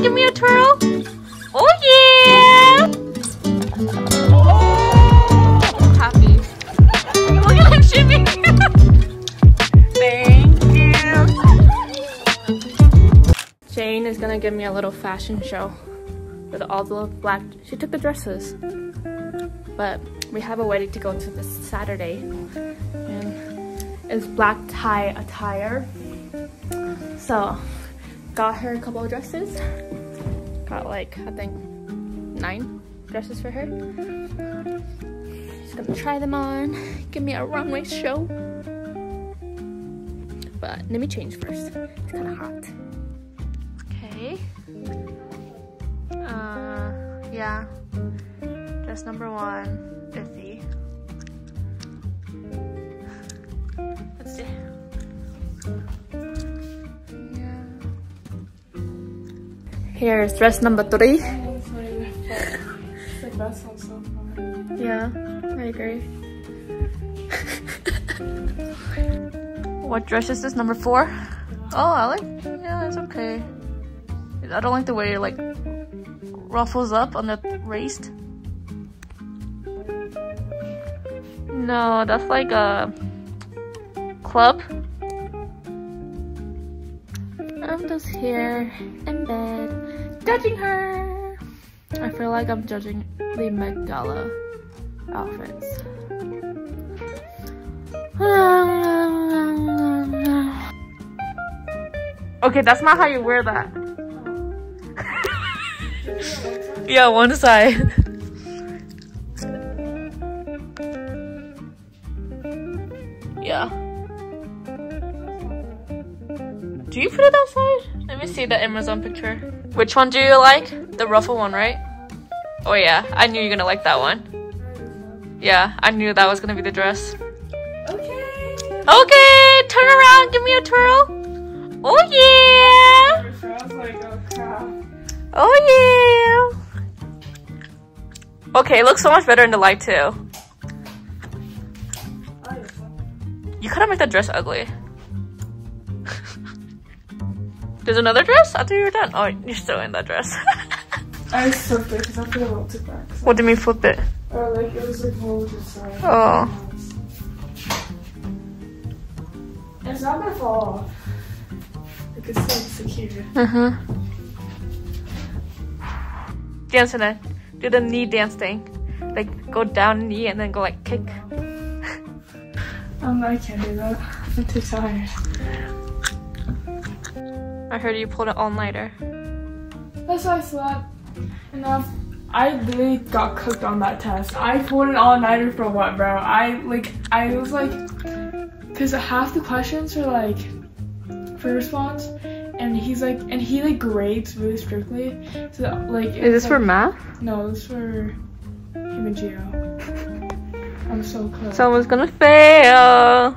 give me a twirl. Oh yeah! Happy. Look at him shimmy. Thank you. Jane is gonna give me a little fashion show with all the black. She took the dresses, but we have a wedding to go to this Saturday, and it's black tie attire. So, got her a couple of dresses. Got like I think nine dresses for her. She's gonna try them on, give me a runway show. But let me change first. It's kind of hot. Okay. Uh, yeah. Dress number one, iffy. Let's see. Here's dress number three. Yeah, I agree. what dress is this? Number four? Oh, I like. Yeah, it's okay. I don't like the way it like ruffles up on the waist. No, that's like a club. I'm just here in bed judging her. I feel like I'm judging the Met Gala outfits. Okay, that's not how you wear that. yeah, one side. yeah. Do you put it outside? Let me see the Amazon picture. Which one do you like? The ruffle one, right? Oh yeah, I knew you were gonna like that one. Yeah, I knew that was gonna be the dress. Okay. Okay, turn around, give me a twirl. Oh yeah! Oh yeah! Okay, it looks so much better in the light too. You kind of make that dress ugly. There's another dress? I thought you were done. Oh, you're still in that dress. I flipped it because I little too back. what do you mean flip it? Or like it was like side. Oh. It's not gonna fall off. Like it's like secure. Uh-huh. Dance in it. Do the knee dance thing. Like go down knee and then go like kick. Um, I can't do that. I'm too tired. I heard you pulled an all-nighter. That's why I slept. And um, I literally got cooked on that test. I pulled an all-nighter for what, bro? I like, I was like, cause half the questions are like free response, and he's like, and he like grades really strictly. So like, Is this it's, for math? No, this is for human geo. I'm so close. Someone's gonna fail.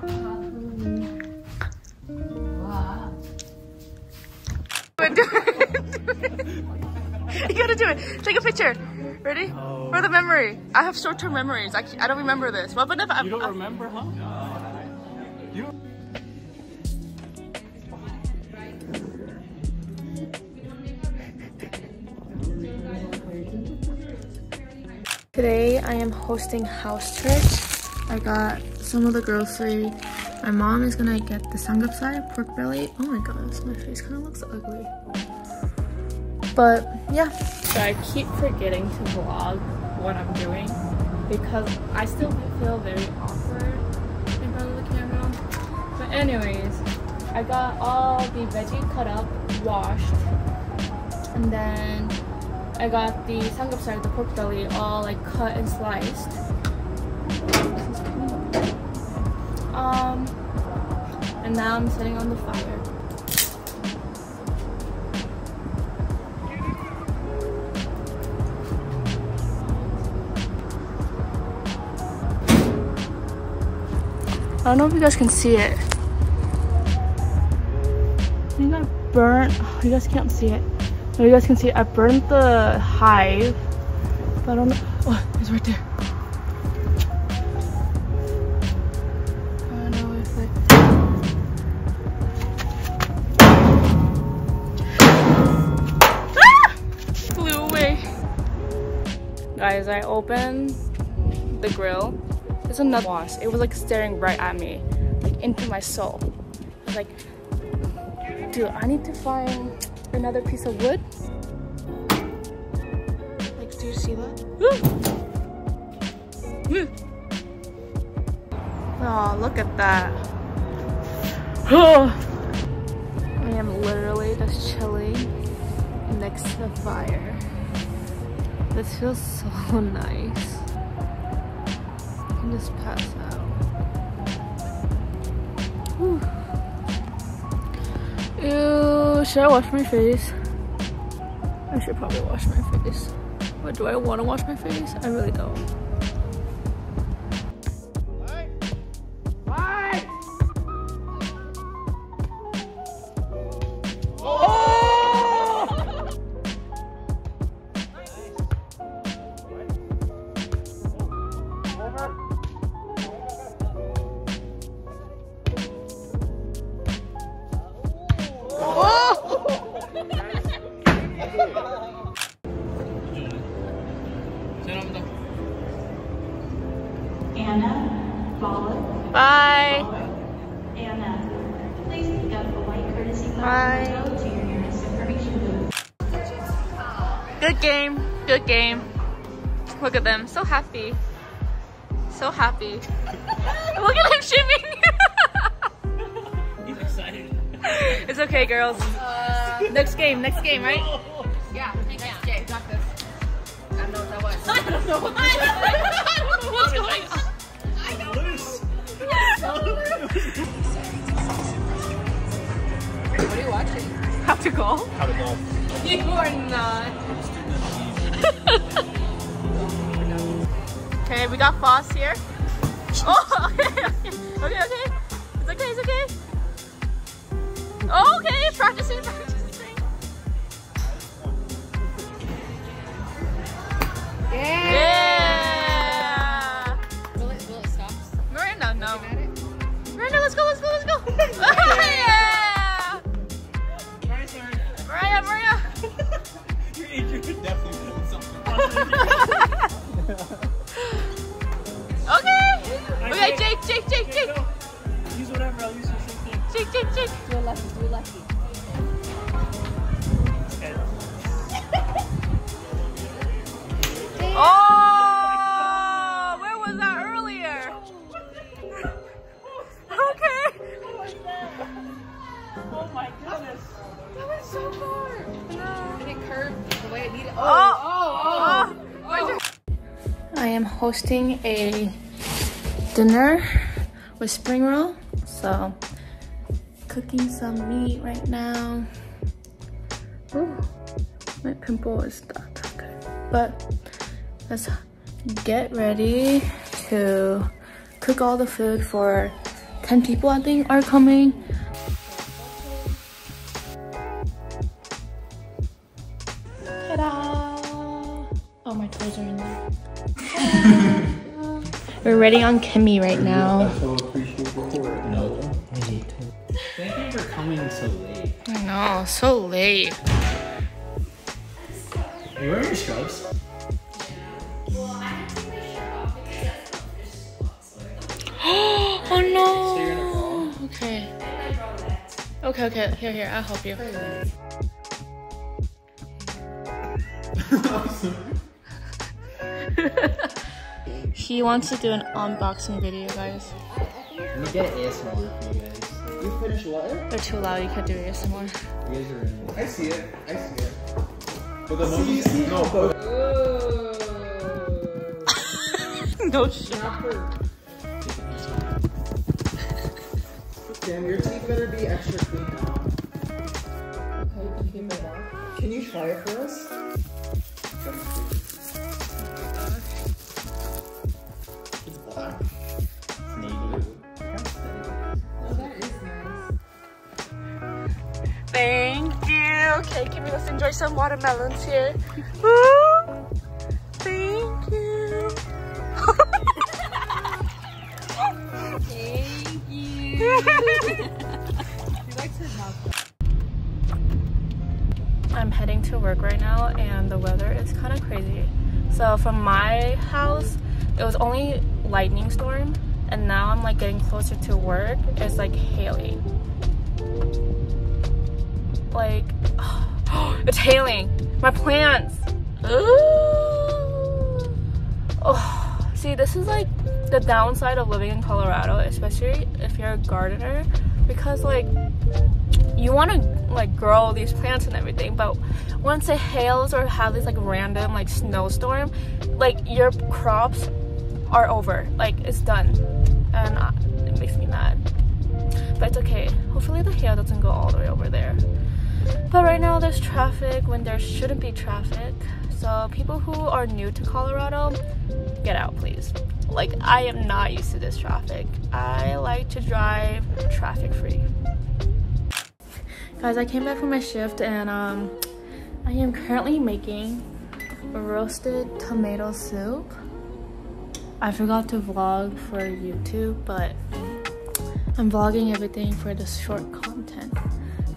Do it. you gotta do it. Take a picture. Ready? For the memory. I have short-term memories. I, I don't remember this. What if I, You don't I- remember, huh? You Today I am hosting house church. I got some of the grocery. My mom is gonna get the samgyeopsal pork belly. Oh my gosh, my face kind of looks ugly. But yeah. So I keep forgetting to vlog what I'm doing because I still feel very awkward in front of the camera. But anyways, I got all the veggie cut up, washed, and then I got the samgyeopsal, the pork belly, all like cut and sliced. Um, and now I'm sitting on the fire. I don't know if you guys can see it. I think I burnt. You guys can't see it. No, you guys can see it. I burnt the hive. But I don't know. Oh, it's right there. Guys, I opened the grill. There's another wasp. It was like staring right at me, like into my soul. I was like, dude, I need to find another piece of wood. Like, do you see that? Oh, look at that. I am literally just chilling next to the fire. This feels so nice. I can just pass out. Whew. Ew, should I wash my face? I should probably wash my face. But do I want to wash my face? I really don't. Good game. Good game. Look at them. So happy. So happy. Look at them shimming. He's excited. it's okay, girls. next game. Next game, right? Yeah, next game. Got this. I don't know what that was. I don't know what this is. What's going on? Loose. What are you watching? Have to go. How to golf. You are not. Okay, we got Foss here. Oh, okay, okay, okay, okay. It's okay, it's okay. Oh, okay, practicing, practicing. Yeah. Will it, will it stop? Miranda, no. Looking at it? Miranda, let's go, let's go, let's go. yeah. Maria, Maria. Your Adrian could definitely put something Okay. Okay, Jake, Jake, Jake, Jake, Use whatever, I'll use your same thing. Jake, Jake, Jake. Do a lucky, do a lucky. Hosting a dinner with spring roll. So, cooking some meat right now. Ooh, my pimple is. Okay. But let's get ready to cook all the food for 10 people I think are coming. Oh, my toys are in there. We're ready on Kimmy right now. No. Thank you for coming so late. I know, so late. Are you wearing your scrubs? oh no! Okay. Okay, okay, here, here, I'll help you. he wants to do an unboxing video, guys. Let me get ASMR for you guys. You finished what? They're too loud, you can't do ASMR. You guys are in. I see it. I see it. But the monkeys, no, but no shit. Damn, your teeth better be extra clean now. Can you try it for us? Okay, Kimmy, let's enjoy some watermelons here. Thank you. Thank you. I'm heading to work right now and the weather is kind of crazy. So from my house, it was only lightning storm, and now I'm like getting closer to work. It's like hailing. Like, it's hailing. My plants. Oh, see, this is like the downside of living in Colorado, especially if you're a gardener, because like you want to like grow these plants and everything, but once it hails or have this like random like snowstorm, like your crops are over. Like it's done, and uh, it makes me mad. But it's okay. Hopefully the hail doesn't go all the way over there. But right now there's traffic when there shouldn't be traffic. So people who are new to Colorado, get out please. Like I am not used to this traffic. I like to drive traffic free. Guys, I came back from my shift and um, I am currently making roasted tomato soup. I forgot to vlog for YouTube, but I'm vlogging everything for this short content.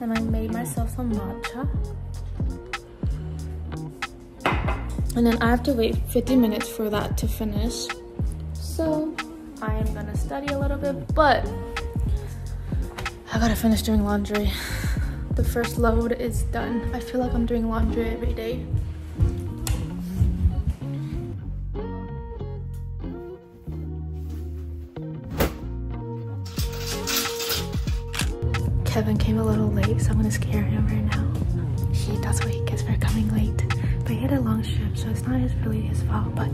And I made myself some matcha. And then I have to wait 50 minutes for that to finish. So I am gonna study a little bit, but I gotta finish doing laundry. The first load is done. I feel like I'm doing laundry every day. Kevin came a little late, so I'm gonna scare him right now. He, that's what he gets for coming late. But he had a long shift, so it's not his, really his fault, but